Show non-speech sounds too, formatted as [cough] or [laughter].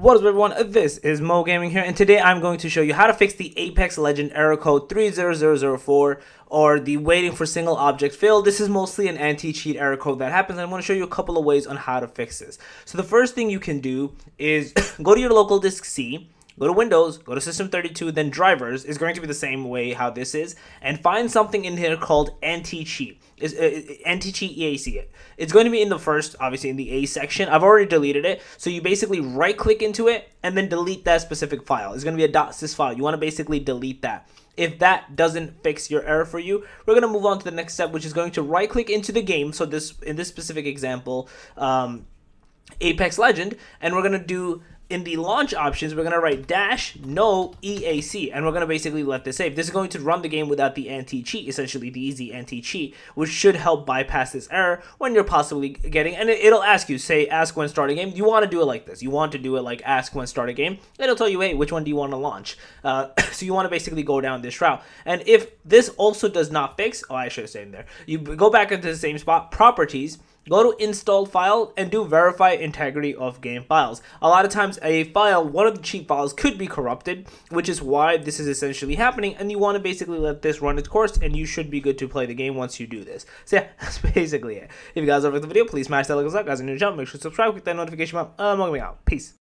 What is up everyone, this is Moe Gaming here and today I'm going to show you how to fix the Apex Legend error code 30004 or the waiting for single object fail. This is mostly an anti-cheat error code that happens and I'm going to show you a couple of ways on how to fix this. So the first thing you can do is [coughs] go to your local disk C go to Windows, go to System 32, then Drivers is going to be the same way how this is, and find something in here called anti-cheat. Is uh, anti-cheat EAC. It's going to be in the first, obviously in the A section. I've already deleted it, so you basically right-click into it and then delete that specific file. It's going to be a .sys file. You want to basically delete that. If that doesn't fix your error for you, we're going to move on to the next step, which is going to right-click into the game. So this, in this specific example, um, Apex Legend, and we're going to do in the launch options, we're going to write dash no EAC, and we're going to basically let this save. This is going to run the game without the anti-cheat, essentially the easy anti-cheat, which should help bypass this error when you're possibly getting, and it'll ask you, say, ask when start a game. You want to do it like this. You want to do it like ask when start a game. It'll tell you, hey, which one do you want to launch? Uh, [coughs] so you want to basically go down this route. And if this also does not fix, oh, I should have stayed in there. You go back into the same spot, properties, go to install file and do verify integrity of game files. A lot of times a file, one of the cheat files could be corrupted, which is why this is essentially happening and you want to basically let this run its course and you should be good to play the game once you do this. [laughs] So yeah, that's basically it. If you guys like the video, please smash that like up. Guys, new channel, make sure to subscribe, click that notification bell. I'm going out. Peace.